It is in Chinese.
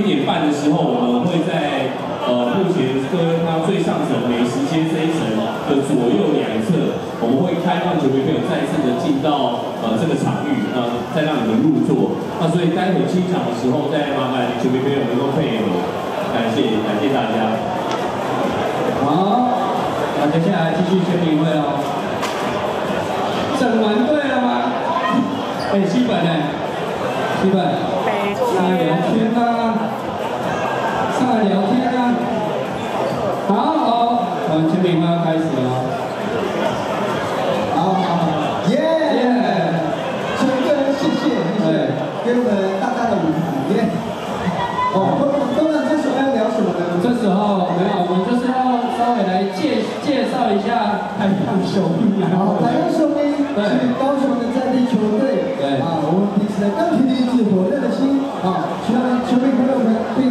一点半的时候，我们会在呃目前各位看到最上层美食街这一层的左右两侧，我们会开放球迷朋友再次的进到呃这个场域，呃再让你们入座。那所以待会清场的时候，再麻烦球迷朋友能够配合，感谢感谢大家。好，那接下来继续签名会哦。整完队了吗？哎，基本呢？基本。上来聊天啊！上来聊天啊！好好，我们签名会要开始了。好好好，耶！陈哥，谢谢，谢谢，大大的舞台，耶！哦，当然这时候要聊什么呢？这时候没有，我们就是要稍微来介介绍一下太阳雄鹰啊。好，台湾雄鹰是高雄的战地球队，对啊，我们彼此的钢铁意志火热的心，啊，希望球迷朋友们可